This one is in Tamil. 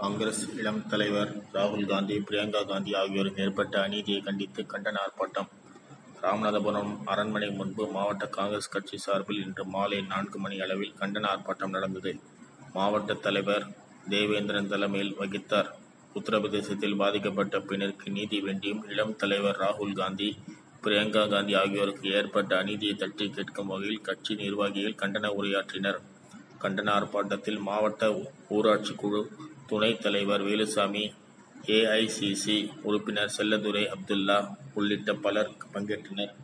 காங்கிரஸ் இளம் தலைவர் ராகுல் காந்தி, பிரியங்கா காந்தி ஆகியோருக்கு ஏற்பட்ட அநீதியை கண்டித்து கண்டன ஆர்ப்பாட்டம் ராமநாதபுரம் அரண்மனை முன்பு மாவட்ட காங்கிரஸ் கட்சி சார்பில் இன்று மாலை நான்கு மணி அளவில் கண்டன ஆர்ப்பாட்டம் நடந்தது. மாவட்ட தலைவர் தேவேந்திரன் தலைமையில் வகித்தார். உத்தரப்பிரதேசத்தில் பாதிக்கப்பட்ட பின்னருக்கு நீதி வேண்டியும், இளம் தலைவர் ராகுல் காந்தி, பிரியங்கா காந்தி ஆகியோருக்கு ஏற்பட்ட அநீதியை தட்டி கேட்கும் வகையில் கட்சி நிர்வாகிகள் கண்டன உரையாற்றினர். கண்டன ஆர்ப்பாட்டத்தில் மாவட்ட ஊராட்சி குழு துணைத் தலைவர் வேலுசாமி, ஏஐசிசி உறுப்பினர் செல்லதுரை, அப்துல்லா உள்ளிட்ட பலர் பங்கேற்றனர்.